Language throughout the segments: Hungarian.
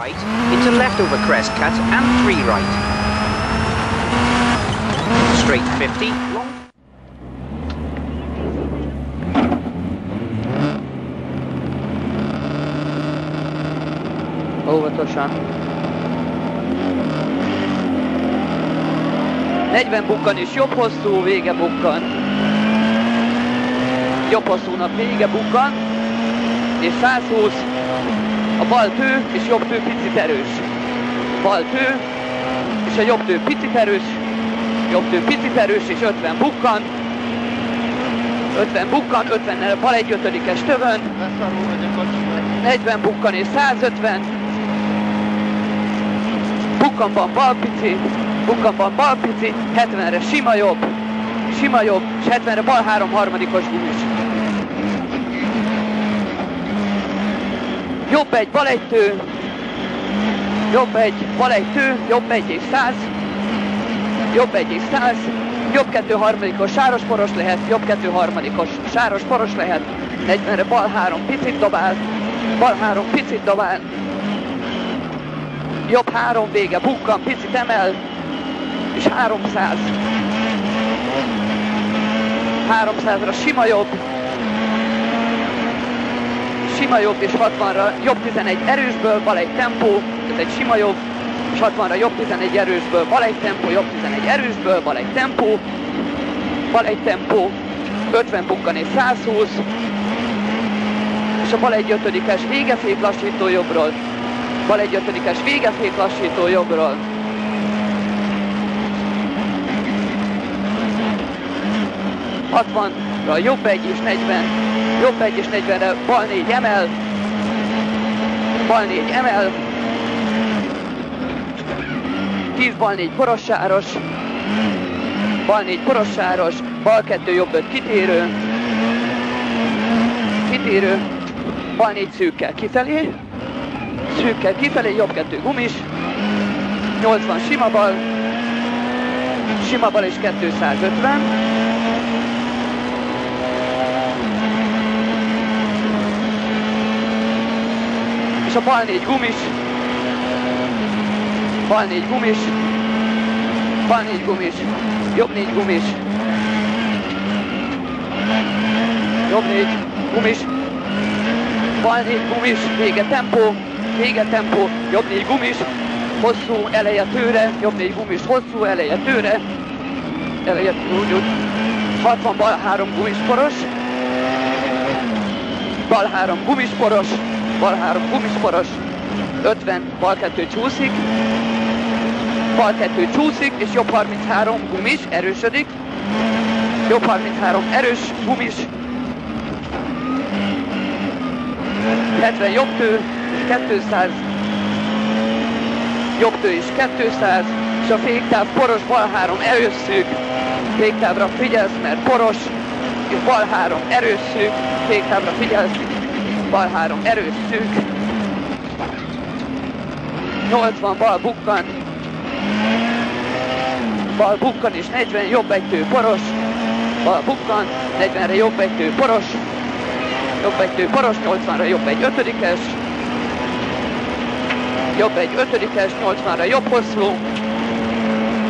right, into left over crest cut and 3 right. Straight 50, long Óvatosan. 40 bukkan és jobb hosszú, vége bukkan. Jobb hosszúnak vége bukkan. És 120. A bal tő és jobb tő picit erős. Bal tő és a jobb tő picit erős. Jobb tő picit erős és 50 bukkan. 50 bukkan, 50 bal egy ötödikes tövön. 40 bukkan és 150. Bukkanban bal pici, bukkanban bal pici, 70-re sima jobb, sima jobb, és 70-re bal három harmadikos gumis. Jobb egy, bal egy tő, jobb egy, bal egy tő, jobb egy és 100, jobb egy és 100, jobb kettő harmadikos sáros poros lehet, jobb kettő harmadikos sáros poros lehet, 40-re bal három picit dobál, bal három picit dobál, jobb három vége, bukkan, picit emel, és 300. 300-ra sima jobb, sima jobb és 60-ra jobb 11 erősből, bal egy tempó, ez egy sima jobb, és 60-ra jobb 11 erősből, bal egy tempó, jobb 11 erősből, bal egy tempó, bal egy tempó, 50 bukkan és 120, és a bal egy ötödikes vége szép lassító jobbról, bal egy ötödikes vége szép lassító jobbról. ra jobb egy és 40, jobb egy és 40-re bal négy emel, bal négy emel, 10 bal négy korossáros, bal négy korossáros, bal kettő jobb öt kitérő, kitérő, bal négy szűkkel kifelé, szűkkel kifelé, jobb kettő gumis, 80 sima bal, sima bal és 250, és a bal négy gumis, bal négy gumis, bal négy gumis, jobb négy gumis, jobb négy gumis, bal négy gumis, vége tempó, vége tempó, jobb négy gumis, hosszú eleje tőre, jobb négy gumis, hosszú eleje tőre, eleje úgy, úgy, 60 bal három gumisporos, bal három gumisporos, bal három gumisporos, 50 bal kettő csúszik, bal kettő csúszik, és jobb 33 gumis, erősödik, jobb 33 erős gumis, 70 jobb tő, 200 jobb tő is 200, és a féktáv poros, bal három erős szűk, féktávra figyelsz, mert poros, és bal három erős szűk, féktávra figyelsz, bal három erős szűk, 80 bal bukkan, bal bukkan és 40 jobb egytő poros, bal bukkan, 40-re jobb egytő poros, jobb egytő poros, 80-ra jobb egy ötödikes, jobb egy ötödikes, 80-ra jobb hosszú,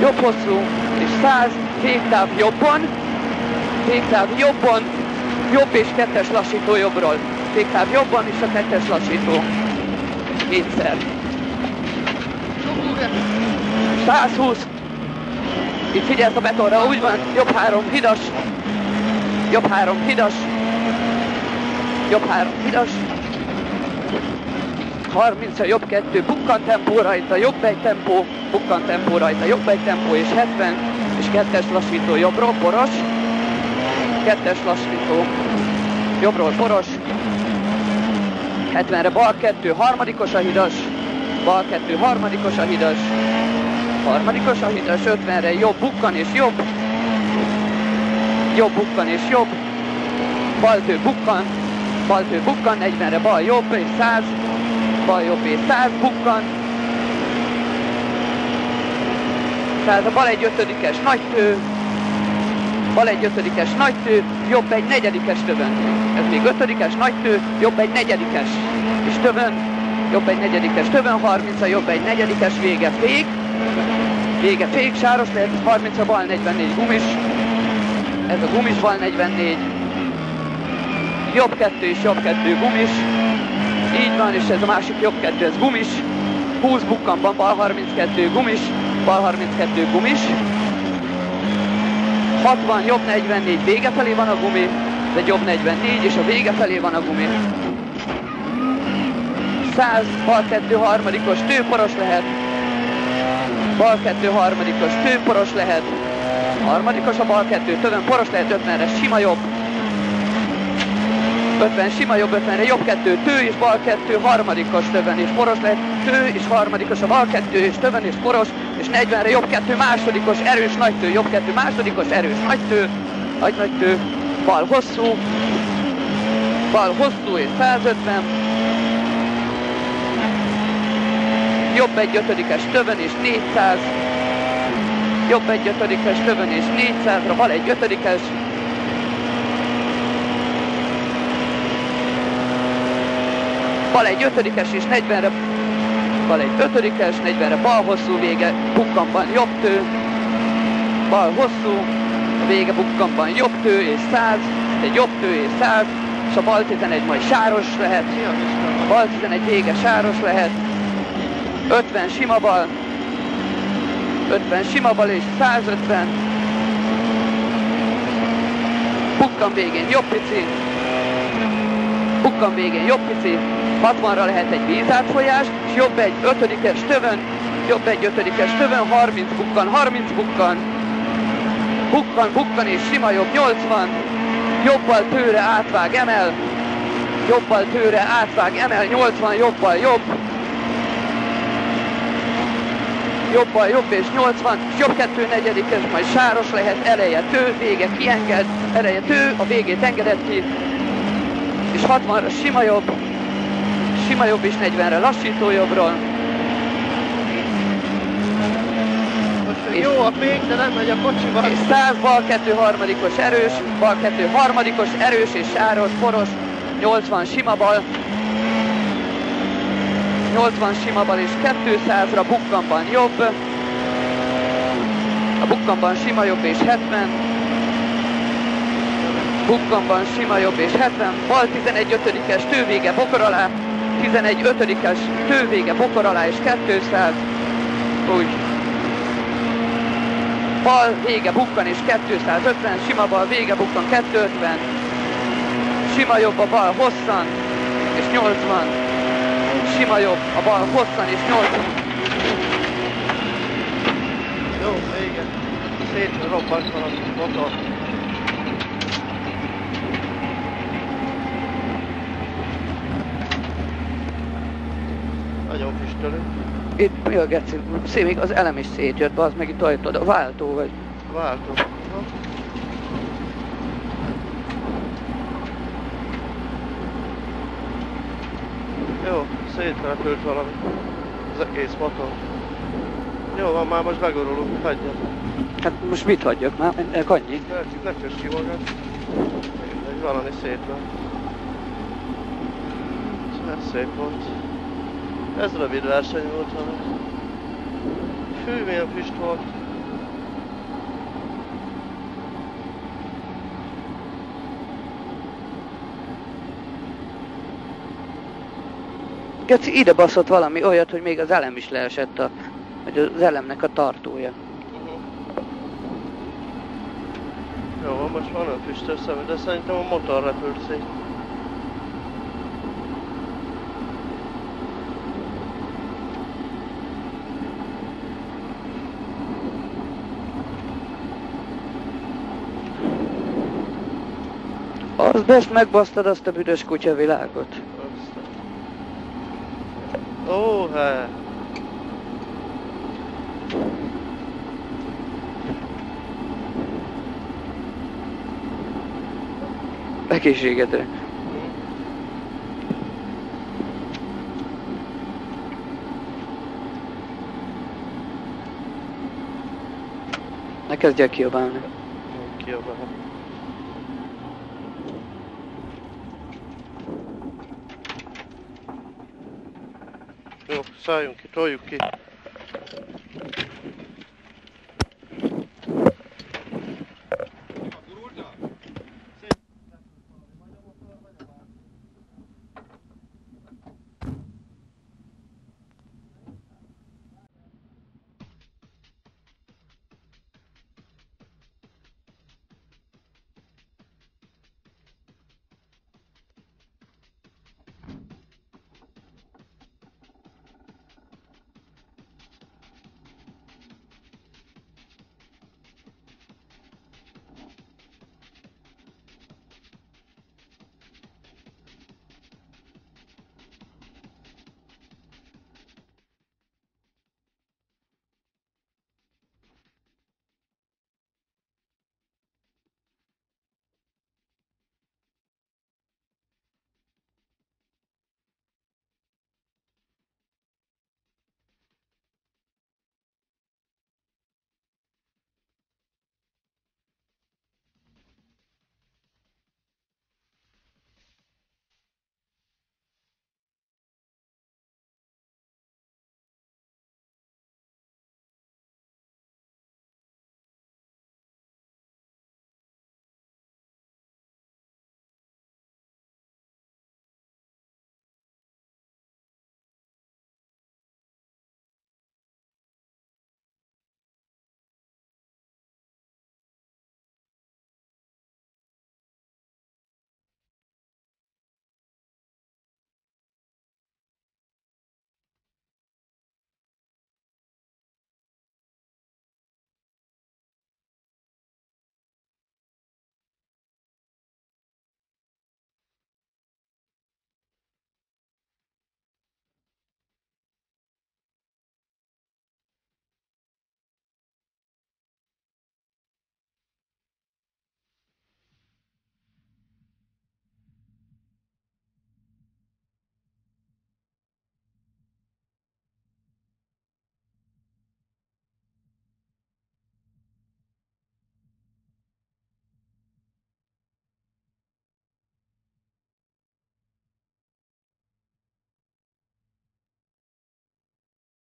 jobb hosszú, és 100, féktáv jobban, féktáv jobban, jobb és kettes lassító jobbról. Féktáv jobban és a kettes lassító. Kétszer. 120. Itt figyelsz a betonra, úgy van, jobb három hidas, jobb három hidas, jobb három hidas, 30 a jobb kettő, bukkan tempó rajta, jobb egy tempó, bukkan tempó rajta, jobb egy tempó és 70, és kettes lassító jobbról, poros, kettes lassító, jobbról poros, 70-re bal kettő, harmadikos a hidas, bal kettő, harmadikos a hidas, harmadikos a hidas, 50-re jobb bukkan és jobb, jobb bukkan és jobb, baltő bukkan, baltő bukkan, 40-re bal jobb és 100, bal jobb és 100 bukkan. Tehát a bal egy ötödikes nagy tő, bal egy ötödikes nagy tő, jobb egy negyedikes tövön. Ez még ötödikes nagy tő, jobb egy negyedikes. És tövön jobb egy negyedikes, többen 30 jobb egy negyedikes, vége fék. Vége fék, sáros lehet 30 a bal 44 gumis. Ez a gumis bal 44. Jobb kettő és jobb kettő gumis. Így van, és ez a másik jobb kettő, ez gumis. 20 bukkanban, bal 32 gumis, bal 32 gumis. 60, jobb 44, vége felé van a gumi, de jobb 44, és a vége felé van a gumi. 100, bal 2 harmadikos, tőporos lehet. Bal 2 harmadikos, tőporos lehet. Harmadikos a bal 2, tövön poros lehet 50-re, sima jobb. 50 sima jobb 50-re, jobb 2 tő és bal 2 harmadikos tövön és poros lehet, tő és harmadikos a bal 2 és tövön és poros, és 40-re jobb 2 másodikos erős nagy tő, jobb 2 másodikos erős nagy tő, nagy nagy tő, bal hosszú, bal hosszú és 150, jobb egy ötödikes tövön és 400, jobb egy ötödikes tövön és 400-ra, bal egy ötödikes, bal egy ötödikes és 40-re, bal egy ötödikes, 40-re bal hosszú vége, bukkanban jobb tő, bal hosszú, a vége bukkanban jobb tő és 100, egy jobb tő és 100, és a bal 11 majd sáros lehet, a bal 11 vége sáros lehet, 50 sima bal, 50 sima bal és 150, bukkan végén jobb pici, bukkan végén jobb pici, 60-ra lehet egy vízátfolyás, és jobb egy ötödikes tövön, jobb egy ötödikes tövön, 30 bukkan, 30 bukkan, bukkan, bukkan és sima jobb, 80, jobbal tőre átvág, emel, jobbal tőre átvág, emel, 80, jobbal jobb, jobbal jobb és 80, és jobb kettő negyedikes, majd sáros lehet, eleje tő, vége kienged, eleje tő, a végét engedett ki, és 60-ra sima jobb, sima jobb és 40-re lassító jobbról. Jó a fény, de nem megy a kocsival. És 100 bal 2 harmadikos erős, bal 2 harmadikos erős és sáros, poros, 80 sima bal, 80 sima bal és 200-ra bukkanban jobb, a bukkanban sima jobb és 70, bukkanban sima jobb és 70, bal 11 ötödikes tővége bokor alá, 11 ötödikes tővége bokor alá és 200, úgy. Bal vége bukkan és 250, sima bal vége bukkan 250, sima jobb a bal hosszan és 80, sima jobb a bal hosszan és 80. Jó, vége. Szétrobbant valami motor. Nagyon füstölő. Itt mi a geci? Szé, még az elem is szétjött, az meg itt ajtod, a váltó vagy. Váltó. Ha? Jó, szétrepült valami. Az egész motor. Jó van, már most begurulunk, hagyjad. Hát most mit hagyjak már? Ennek annyi. Ne, ne kös ki magad. Mindegy, valami szép van. Ez szép volt. Ez rövid verseny volt valami. Fű, milyen füst volt. Geci, ide baszott valami olyat, hogy még az elem is leesett a, vagy az elemnek a tartója. Uh-huh. Jó, most van olyan füstös szemű, de szerintem a motor repült szét. Az best megbasztad azt a büdös kutya világot. Ó, hát. Egészségedre. Ne kezdj el kiabálni. Kiabálom. sajunki, Tojuki.